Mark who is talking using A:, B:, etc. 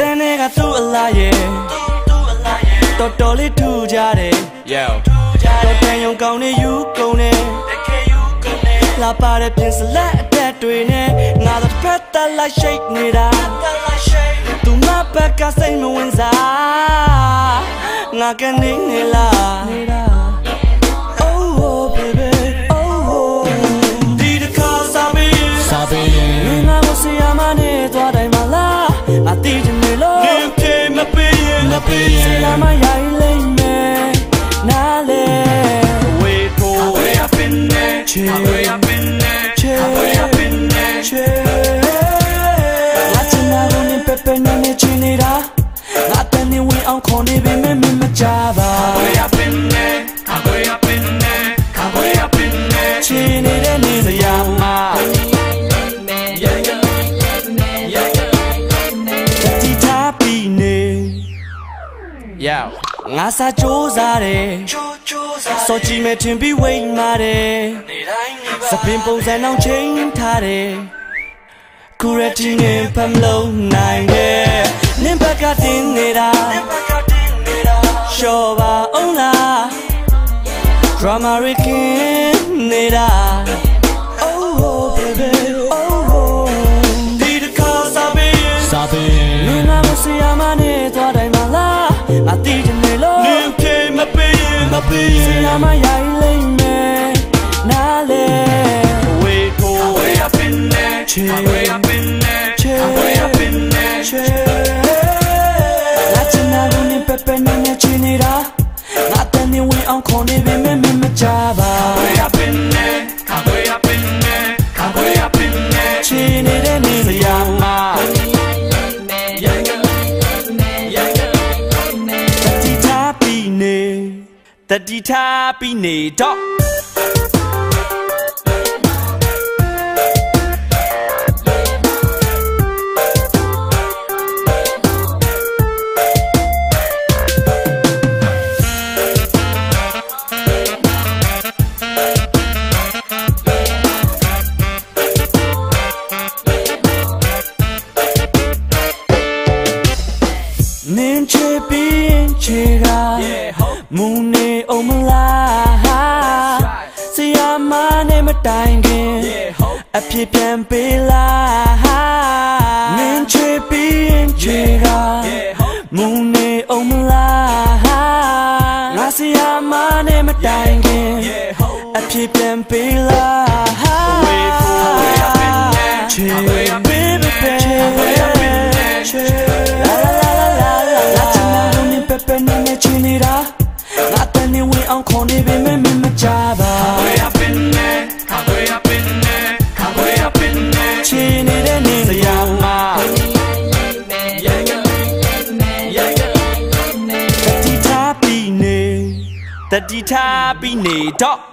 A: တန်းတွေကသူ့အလားရဲ့တော်တော်လေးထူကြတယ်
B: Yo
A: တော်တန်ယုံကောင်းနေယူကုန်နေလာပါတဲ့ပြင်စလက်အတက်တွေနဲ့ငါတို့ဖက်တက်လိုက်ရှိတ်နေတာသူမ ဘက်ကစိတ်မဝင်စားငါကနေနေလား Oh oh baby oh oh ဒီတခါစားပြီး
B: စာပေရင်
A: ငါမစရာမနဲ့သွားတိုင်းမလားငါတည်တယ်လို့နေပြေမပေးရင်မပေးရင်စရာမရို ငါတန်နေဝင်အောင်ခေါ်နေပေမဲ့မမကြပါဝေးအပင်နဲ့ဝေးအပင်နဲ့ဝေးအပင်နဲ့ချင်နေတဲ့နေစရာမှာတီတာပီနေ
B: Yo
A: ငါစာစူးစားတယ်စောကြည့်မဲ့ထင်ပြီးဝိတ်မာတယ်စပင်ပုံစံအောင်ချိန်ထားတယ်ကူရတီနဲ့ဖ ရှော့ပါအောင်လား drama ရခင်နေတာ oh oh baby oh oh ဒီတခါစားပြီး
B: စာပေရင်
A: လူနာမစရာမနဲ့သွားတိုင်းမလားအတီးတယ်လို့နင်ပြေမပေးရင်မပေးရင်စရာမရိုင်းလိမ့်မယ်နားလေဝေးကိုဝေးအပင်နဲ့ချေဝေးအ ဝင်အောင်ခေါ်နေပေမဲ့မမကြပါဝေးအပင်နဲ့ဝေးအပင်နဲ့ဝေးအပင်နဲ့ချင်နေတဲ့နေစရာမှာတတိထားပြီးနေတတိထားပြီးနေတော့ ချေပြီးရင်ချေကမူနေအောင်မလားဆရာမနဲ့မတိုင်ခင်အဖြစ်ပြန်ပေးလားနင်းချေပြီးရင်ချေကမူနေအောင်မလားငါဆရာမနဲ့မတိုင်ခင်အဖြစ်ပြန်ပေးလားချေ baby baby ချေ la la la တတိထားပြီးနေတတိထားပြီးနေတော့